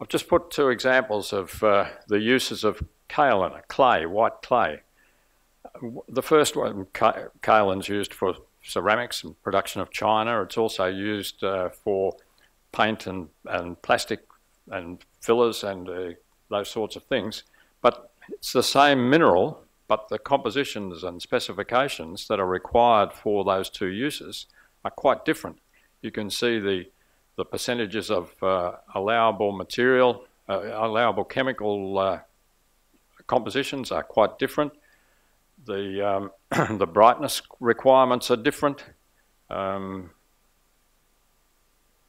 I've just put two examples of uh, the uses of kaolin, clay, white clay. The first one, kaolin's used for ceramics and production of china. It's also used uh, for paint and, and plastic and fillers and uh, those sorts of things. But it's the same mineral, but the compositions and specifications that are required for those two uses are quite different. You can see the, the percentages of uh, allowable material, uh, allowable chemical uh, compositions are quite different. The, um, the brightness requirements are different. Um,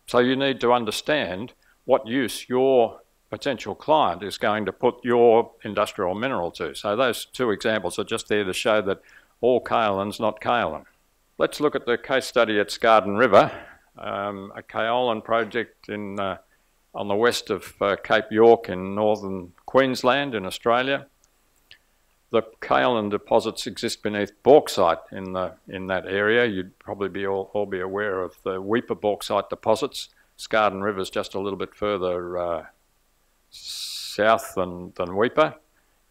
so you need to understand what use your potential client is going to put your industrial mineral to. So those two examples are just there to show that all kaolin's not kaolin. Let's look at the case study at Skardon River, um, a kaolin project in, uh, on the west of uh, Cape York in northern Queensland in Australia. The kaolin deposits exist beneath bauxite in, the, in that area. You'd probably be all, all be aware of the Weipa bauxite deposits. Skardon River is just a little bit further uh, south than, than Weipa.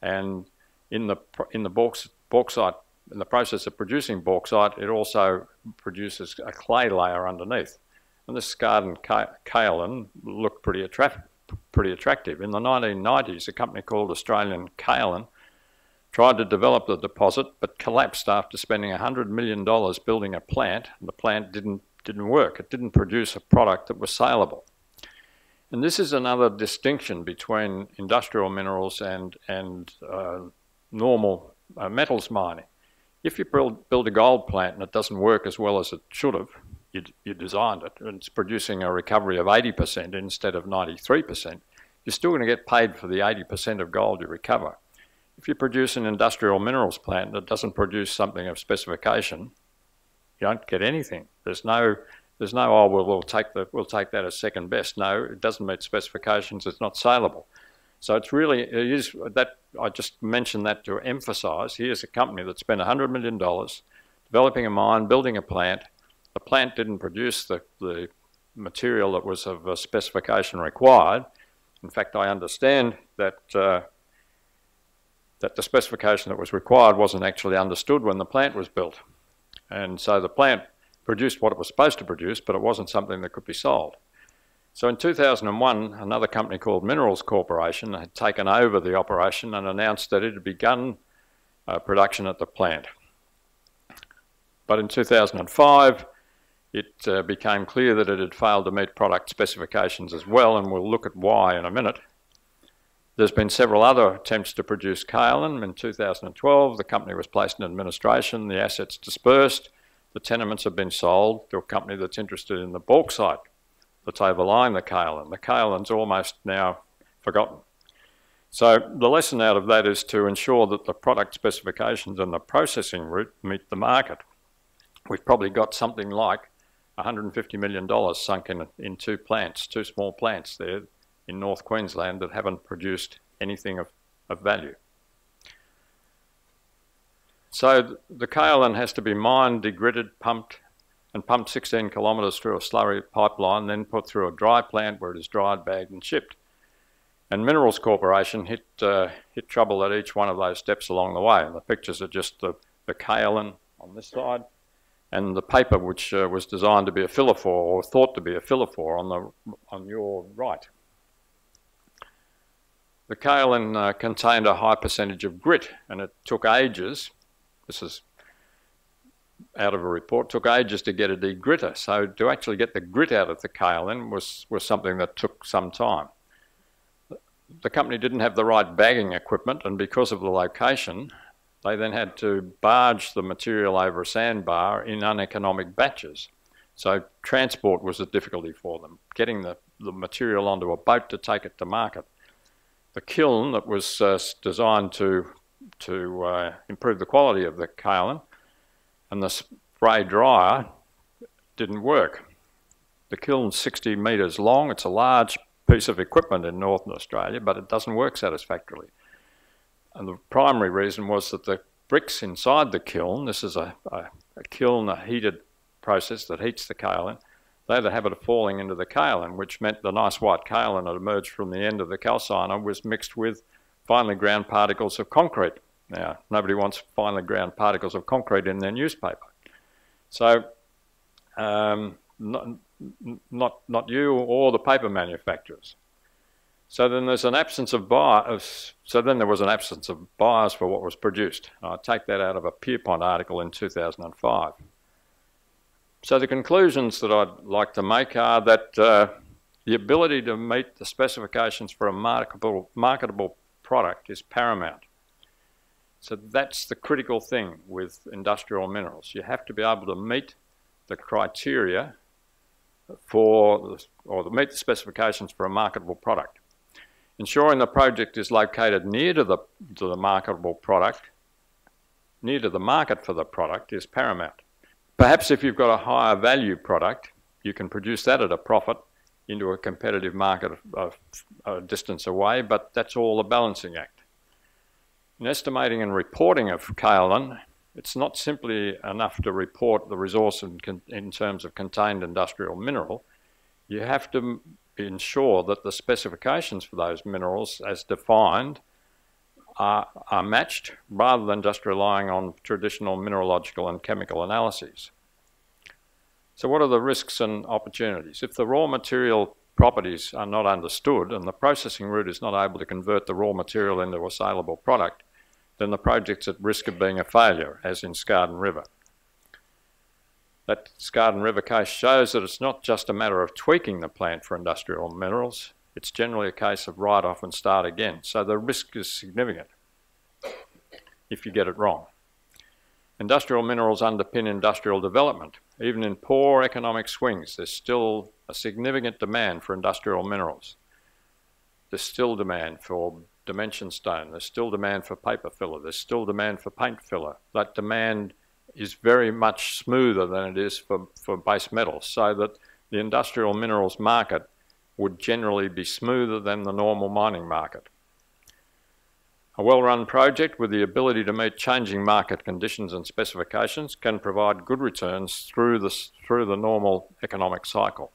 And in the, in the bauxite, in the process of producing bauxite, it also produces a clay layer underneath. And this Skardon kaolin looked pretty, attra pretty attractive. In the 1990s, a company called Australian Kaolin tried to develop the deposit but collapsed after spending $100 million building a plant. And the plant didn't, didn't work. It didn't produce a product that was saleable. And this is another distinction between industrial minerals and, and uh, normal uh, metals mining. If you build, build a gold plant and it doesn't work as well as it should have, you, you designed it, and it's producing a recovery of 80% instead of 93%, you're still going to get paid for the 80% of gold you recover. If you produce an industrial minerals plant that doesn't produce something of specification, you don't get anything. There's no, there's no, oh, well, we'll take, the, we'll take that as second best. No, it doesn't meet specifications, it's not saleable. So it's really, it is that, I just mentioned that to emphasise, here's a company that spent $100 million developing a mine, building a plant. The plant didn't produce the, the material that was of a specification required. In fact, I understand that uh, that the specification that was required wasn't actually understood when the plant was built. And so the plant produced what it was supposed to produce, but it wasn't something that could be sold. So in 2001, another company called Minerals Corporation had taken over the operation and announced that it had begun uh, production at the plant. But in 2005, it uh, became clear that it had failed to meet product specifications as well, and we'll look at why in a minute. There's been several other attempts to produce kaolin. In 2012, the company was placed in administration, the assets dispersed, the tenements have been sold to a company that's interested in the bauxite that's overlying the kaolin. The kaolin's almost now forgotten. So the lesson out of that is to ensure that the product specifications and the processing route meet the market. We've probably got something like $150 million sunk in, in two plants, two small plants there in North Queensland that haven't produced anything of, of value. So the kaolin has to be mined, degritted, pumped, and pumped 16 kilometres through a slurry pipeline, then put through a dry plant where it is dried, bagged and shipped. And Minerals Corporation hit, uh, hit trouble at each one of those steps along the way. And the pictures are just the, the kaolin on this side and the paper which uh, was designed to be a filifor or thought to be a filifor on, the, on your right. The kaolin uh, contained a high percentage of grit and it took ages, this is out of a report, took ages to get a degritter. So to actually get the grit out of the kaolin was, was something that took some time. The company didn't have the right bagging equipment and because of the location, they then had to barge the material over a sandbar in uneconomic batches. So transport was a difficulty for them, getting the, the material onto a boat to take it to market the kiln that was uh, designed to, to uh, improve the quality of the kaolin and the spray dryer didn't work. The kiln's 60 metres long. It's a large piece of equipment in Northern Australia, but it doesn't work satisfactorily. And the primary reason was that the bricks inside the kiln, this is a, a, a kiln, a heated process that heats the kaolin, they had a habit of falling into the kaolin, which meant the nice white kaolin that emerged from the end of the calciner was mixed with finely ground particles of concrete. Now, nobody wants finely ground particles of concrete in their newspaper. So, um, not, not, not you or the paper manufacturers. So then there's an absence of buyers. So then there was an absence of buyers for what was produced. I take that out of a Pierpont article in 2005. So the conclusions that I'd like to make are that uh, the ability to meet the specifications for a marketable, marketable product is paramount. So that's the critical thing with industrial minerals. You have to be able to meet the criteria for, or meet the specifications for a marketable product. Ensuring the project is located near to the, to the marketable product, near to the market for the product is paramount. Perhaps if you've got a higher value product, you can produce that at a profit into a competitive market of, a distance away, but that's all a balancing act. In estimating and reporting of kaolin, it's not simply enough to report the resource in, in terms of contained industrial mineral. You have to ensure that the specifications for those minerals as defined are, are matched rather than just relying on traditional mineralogical and chemical analyses. So what are the risks and opportunities? If the raw material properties are not understood and the processing route is not able to convert the raw material into a saleable product, then the project's at risk of being a failure, as in Skardon River. That Skardon River case shows that it's not just a matter of tweaking the plant for industrial minerals, it's generally a case of write off and start again. So the risk is significant if you get it wrong. Industrial minerals underpin industrial development. Even in poor economic swings, there's still a significant demand for industrial minerals. There's still demand for dimension stone. There's still demand for paper filler. There's still demand for paint filler. That demand is very much smoother than it is for, for base metals, so that the industrial minerals market would generally be smoother than the normal mining market. A well-run project with the ability to meet changing market conditions and specifications can provide good returns through the, through the normal economic cycle.